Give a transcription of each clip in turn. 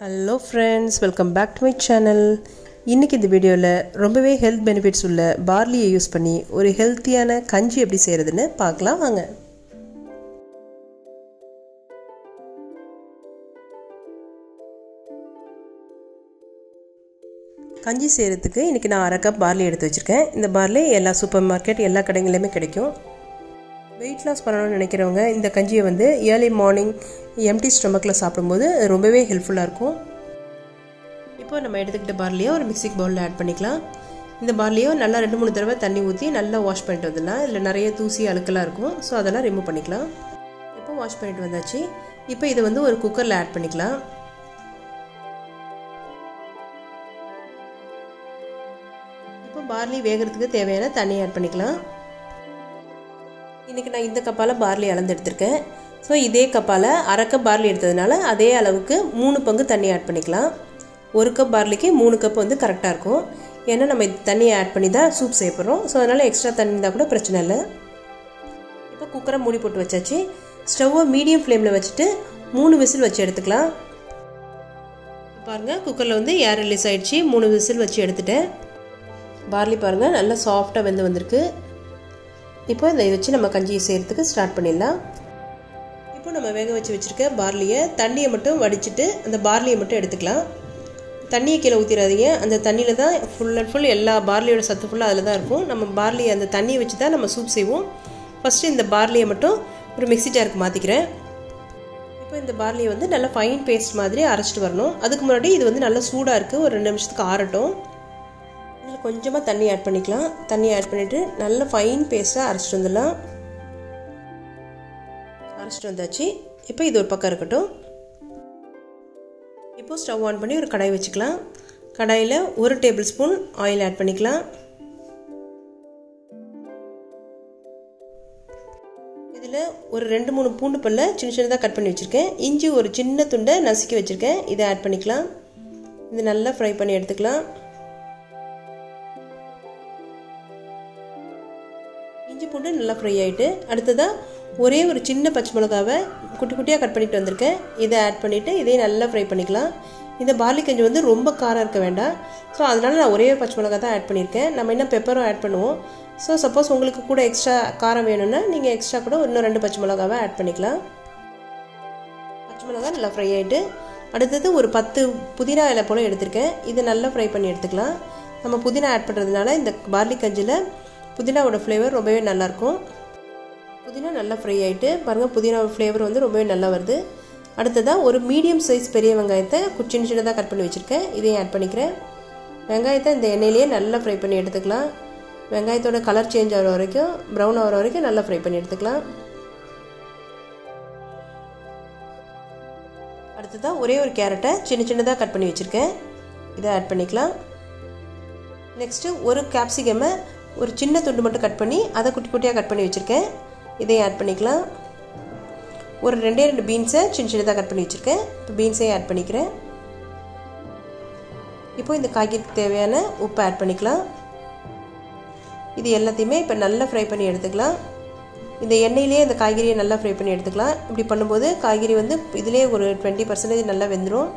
Hello friends welcome back to my channel இன்றைக்கி இந்த வீடியோவில் ரொம்பவே ஹெல்த் பெனிஃபிட்ஸ் உள்ள பார்லியை யூஸ் பண்ணி ஒரு ஹெல்த்தியான கஞ்சி எப்படி செய்கிறதுன்னு பார்க்கலாம் வாங்க. கஞ்சி செய்கிறதுக்கு இன்றைக்கி நான் அரை கப் பார்லி எடுத்து வச்சுருக்கேன். இந்த பார்லி எல்லா சூப்பர் மார்க்கெட் எல்லா கடைகளிலுமே கிடைக்கும். வெயிட் லாஸ் பண்ணணும்னு நினைக்கிறவங்க இந்த கஞ்சியை வந்து ஏர்லி மார்னிங் எம்டி ஸ்டொமக்கில் சாப்பிடும்போது ரொம்பவே ஹெல்ப்ஃபுல்லாக இருக்கும். இப்போ நம்ம எடுத்துக்கிட்ட பார்லியோ ஒரு மிக்சிக் பவுலில் ஆட் பண்ணிக்கலாம். இந்த பார்லியோ நல்லா ரெண்டு மூணு தடவை தண்ணி ஊற்றி நல்லா வாஷ் பண்ணிட்டு வந்துடலாம். இதில் நிறைய தூசி அழுக்கெல்லாம் இருக்கும். ஸோ அதெல்லாம் ரிமூவ் பண்ணிக்கலாம். இப்போ வாஷ் பண்ணிட்டு வந்தாச்சு. இப்போ இதை வந்து ஒரு குக்கரில் ஆட் பண்ணிக்கலாம். இப்போ பார்லி வேகிறதுக்கு தேவையான தண்ணி ஆட் பண்ணிக்கலாம். இன்றைக்கி நான் இந்த கப்பால் பார்லி அளந்து எடுத்திருக்கேன் ஸோ இதே கப்பால் அரை கப் பார்லி எடுத்ததுனால அதே அளவுக்கு மூணு பங்கு தண்ணி ஆட் பண்ணிக்கலாம். ஒரு கப் பார்லிக்கு மூணு கப் வந்து கரெக்டாக இருக்கும். ஏன்னா நம்ம தண்ணியை ஆட் பண்ணி தான் சூப் செய்ய போகிறோம் ஸோ அதனால் எக்ஸ்ட்ரா தண்ணி இருந்தால் கூட பிரச்சனை இல்லை. இப்போ குக்கரை மூடி போட்டு வச்சாச்சு. ஸ்டவ்வை மீடியம் ஃப்ளேமில் வச்சுட்டு மூணு விசில் வச்சு எடுத்துக்கலாம். பாருங்கள் குக்கரில் வந்து ஏர் ரிலீஸ் ஆகிடுச்சு மூணு விசில் வச்சு எடுத்துட்டேன். பார்லி பாருங்கள் நல்லா சாஃப்டாக வெந்து வந்திருக்கு. இப்போ இதை வச்சு நம்ம கஞ்சியை செய்கிறதுக்கு ஸ்டார்ட் பண்ணிடலாம். இப்போ நம்ம வேக வச்சு வச்சுருக்க பார்லியை தண்ணியை மட்டும் வடிச்சிட்டு அந்த பார்லியை மட்டும் எடுத்துக்கலாம். தண்ணியை கீழே ஊற்றிடாதீங்க அந்த தண்ணியில் தான் ஃபுல் அண்ட் ஃபுல் எல்லா பார்லியோட சத்து ஃபுல்லாக அதில் தான் இருக்கும். நம்ம பார்லியை அந்த தண்ணியை வச்சு தான் நம்ம சூப் செய்வோம். ஃபஸ்ட்டு இந்த பார்லியை மட்டும் ஒரு மிக்சி ஜாருக்கு மாற்றிக்கிறேன் இப்போ இந்த பார்லியை வந்து நல்லா ஃபைன் பேஸ்ட் மாதிரி அரைச்சிட்டு வரணும். அதுக்கு முன்னாடி இது வந்து நல்லா சூடாக இருக்குது ஒரு ரெண்டு நிமிஷத்துக்கு ஆறட்டும். இதில் கொஞ்சமாக தண்ணி ஆட் பண்ணிக்கலாம். தண்ணி ஆட் பண்ணிவிட்டு நல்ல ஃபைன் பேஸ்ட்டாக அரைச்சிட்டு வந்துடலாம். அரைச்சிட்டு வந்தாச்சு. இப்போ இது ஒரு பக்கம் இருக்கட்டும். இப்போது ஸ்டவ் ஆன் பண்ணி ஒரு கடாய் வச்சுக்கலாம். கடாயில் ஒரு டேபிள் ஸ்பூன் ஆயில் ஆட் பண்ணிக்கலாம். இதில் ஒரு ரெண்டு மூணு பூண்டு பல்ல சின்ன சின்னதாக கட் பண்ணி வச்சுருக்கேன். இஞ்சி ஒரு சின்ன துண்டை நசுக்கி வச்சுருக்கேன். இதை ஆட் பண்ணிக்கலாம். இது நல்லா ஃப்ரை பண்ணி எடுத்துக்கலாம். இஞ்சி நல்லா ஃப்ரை ஆகிட்டு அடுத்ததாக ஒரே ஒரு சின்ன பச்சை மிளகாவை குட்டி குட்டியாக கட் பண்ணிட்டு வந்திருக்கேன். இதை ஆட் பண்ணிவிட்டு இதையும் நல்லா ஃப்ரை பண்ணிக்கலாம். இந்த பார்லி கஞ்சி வந்து ரொம்ப காரம் இருக்க வேண்டாம். ஸோ அதனால் நான் ஒரே ஒரு பச்சை மிளகா தான் ஆட் பண்ணியிருக்கேன். நம்ம இன்னும் பெப்பரும் ஆட் பண்ணுவோம். ஸோ சப்போஸ் உங்களுக்கு கூட எக்ஸ்ட்ரா காரம் வேணும்னா நீங்கள் எக்ஸ்ட்ரா கூட இன்னும் ரெண்டு பச்சை மிளகாவை ஆட் பண்ணிக்கலாம். பச்சை மிளகா நல்லா ஃப்ரை ஆகிட்டு அடுத்தது ஒரு பத்து புதினா இலை போல் எடுத்திருக்கேன். இதை நல்லா ஃப்ரை பண்ணி எடுத்துக்கலாம். நம்ம புதினா ஆட் பண்ணுறதுனால இந்த பார்லி கஞ்சியில் புதினாவோட ஃப்ளேவர் ரொம்பவே நல்லாயிருக்கும் புதினா நல்லா ஃப்ரை ஆகிட்டு பாருங்கள் புதினாவோட ஃப்ளேவர் வந்து ரொம்பவே நல்லா வருது. அடுத்ததாக ஒரு மீடியம் சைஸ் பெரிய வெங்காயத்தை சின்ன சின்னதாக கட் பண்ணி வச்சுருக்கேன். இதையும் ஆட் பண்ணிக்கிறேன். வெங்காயத்தை இந்த எண்ணெயிலேயே நல்லா ஃப்ரை பண்ணி எடுத்துக்கலாம். வெங்காயத்தோட கலர் சேஞ்ச் ஆகிற வரைக்கும் ப்ரௌன் ஆகிற வரைக்கும் நல்லா ஃப்ரை பண்ணி எடுத்துக்கலாம். அடுத்ததாக ஒரே ஒரு கேரட்டை சின்ன சின்னதாக கட் பண்ணி வச்சுருக்கேன். இதை ஆட் பண்ணிக்கலாம். நெக்ஸ்ட்டு ஒரு கேப்சிகமை ஒரு சின்ன துண்டு மட்டும் கட் பண்ணி அதை குட்டி குட்டியாக கட் பண்ணி வச்சுருக்கேன். இதையும் ஆட் பண்ணிக்கலாம். ஒரு ரெண்டே ரெண்டு பீன்ஸை சின்ன சின்னதாக கட் பண்ணி வச்சுருக்கேன். இப்போ பீன்ஸையும் ஆட் பண்ணிக்கிறேன். இப்போ இந்த காய்கறிக்கு தேவையான உப்பு ஆட் பண்ணிக்கலாம். இது எல்லாத்தையுமே இப்போ நல்லா ஃப்ரை பண்ணி எடுத்துக்கலாம். இந்த எண்ணெயிலே இந்த காய்கறியை நல்லா ஃப்ரை பண்ணி எடுத்துக்கலாம். இப்படி பண்ணும்போது காய்கறி வந்து இதிலே ஒரு டுவெண்ட்டி பர்சன்டேஜ் நல்லா வெந்துடும்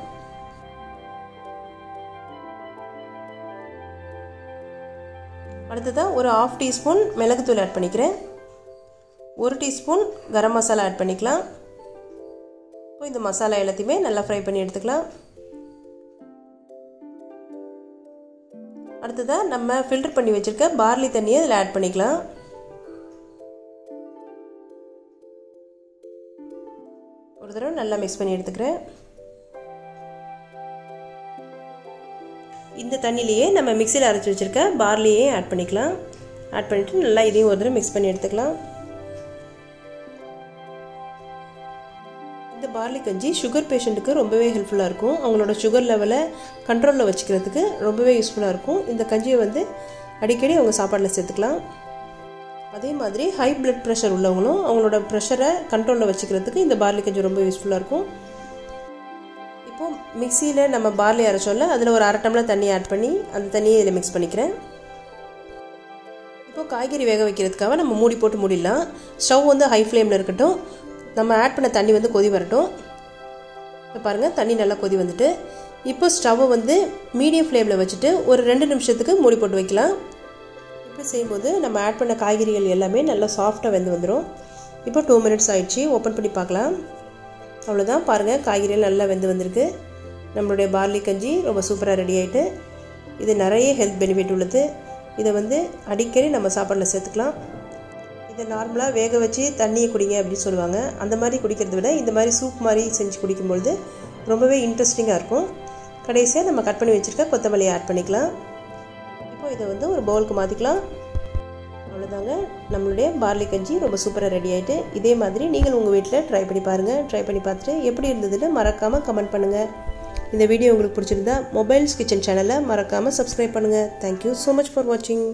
அடுத்ததாக ஒரு ஆஃப் டீஸ்பூன் மிளகுத்தூள் ஆட் பண்ணிக்கிறேன். ஒரு டீஸ்பூன் கரம் மசாலா ஆட் பண்ணிக்கலாம். இப்போ இந்த மசாலா எல்லாத்தையுமே நல்லா ஃப்ரை பண்ணி எடுத்துக்கலாம். அடுத்ததாக நம்ம ஃபில்டர் பண்ணி வச்சுருக்க பார்லி தண்ணியை இதில் ஆட் பண்ணிக்கலாம். ஒரு தடவை நல்லா மிக்ஸ் பண்ணி எடுத்துக்கிறேன். இந்த தண்ணியிலையே நம்ம மிக்சியில் அரைச்சி வச்சுருக்க பார்லியே ஆட் பண்ணிக்கலாம். ஆட் பண்ணிவிட்டு நல்லா இதையும் ஒரு தடவை மிக்ஸ் பண்ணி எடுத்துக்கலாம். இந்த பார்லி கஞ்சி சுகர் பேஷண்ட்டுக்கு ரொம்பவே ஹெல்ப்ஃபுல்லாக இருக்கும். அவங்களோட சுகர் லெவலை கண்ட்ரோலில் வச்சுக்கிறதுக்கு ரொம்பவே யூஸ்ஃபுல்லாக இருக்கும். இந்த கஞ்சியை வந்து அடிக்கடி அவங்க சாப்பாட்டில் சேர்த்துக்கலாம். அதே மாதிரி ஹை பிளட் ப்ரெஷர் உள்ளவங்களும் அவங்களோட ப்ரெஷரை கண்ட்ரோலில் வச்சுக்கிறதுக்கு இந்த பார்லி கஞ்சி ரொம்ப யூஸ்ஃபுல்லாக இருக்கும். மிக்சியில் நம்ம பார்லி அரைச்சோம்ல அதில் ஒரு அரை டம்ளர் தண்ணி ஆட் பண்ணி அந்த தண்ணியை இதில் மிக்ஸ் பண்ணிக்கிறேன். இப்போது காய்கறி வேக வைக்கிறதுக்காக நம்ம மூடி போட்டு மூடிடலாம். ஸ்டவ் வந்து ஹை ஃப்ளேமில் இருக்கட்டும். நம்ம ஆட் பண்ண தண்ணி வந்து கொதி வரட்டும். இப்போ பாருங்கள் தண்ணி நல்லா கொதி வந்துட்டு இப்போ ஸ்டவ்வை வந்து மீடியம் ஃப்ளேமில் வச்சுட்டு ஒரு ரெண்டு நிமிஷத்துக்கு மூடி போட்டு வைக்கலாம். இப்படி செய்யும்போது நம்ம ஆட் பண்ண காய்கறிகள் எல்லாமே நல்லா சாஃப்டாக வெந்து வந்துடும் இப்போ டூ மினிட்ஸ் ஆயிடுச்சு ஓப்பன் பண்ணி பார்க்கலாம். அவ்வளோதான் பாருங்கள் காய்கறிகள் நல்லா வெந்து வந்திருக்கு. நம்மளுடைய பார்லி கஞ்சி ரொம்ப சூப்பராக ரெடி ஆகிட்டு இது நிறைய ஹெல்த் பெனிஃபிட் உள்ளது. இதை வந்து அடிக்கடி நம்ம சாப்பாடில் சேர்த்துக்கலாம். இதை நார்மலாக வேக வச்சு தண்ணியை குடிங்க அப்படின்னு சொல்லுவாங்க. அந்த மாதிரி குடிக்கிறத விட இந்த மாதிரி சூப் மாதிரி செஞ்சு குடிக்கும்பொழுது ரொம்பவே இன்ட்ரெஸ்டிங்காக இருக்கும். கடைசியாக நம்ம கட் பண்ணி வச்சுருக்க கொத்தமல்லியை ஆட் பண்ணிக்கலாம். இப்போது இதை வந்து ஒரு பவுலுக்கு மாற்றிக்கலாம் அவ்வளோதாங்க நம்மளுடைய பார்லி கஞ்சி ரொம்ப சூப்பராக ரெடி ஆகிட்டு இதே மாதிரி நீங்கள் உங்கள் வீட்டில் ட்ரை பண்ணி பாருங்கள் ட்ரை பண்ணி பார்த்துட்டு எப்படி இருந்ததுன்னு மறக்காமல் கமெண்ட் பண்ணுங்கள் இந்த வீடியோ உங்களுக்கு பிடிச்சிருந்தா மொபைல்ஸ் கிச்சன் சேனலை மறக்காமல் சப்ஸ்கிரைப் பண்ணுங்கள் தேங்க்யூ ஸோ மச் ஃபார் வாட்சிங்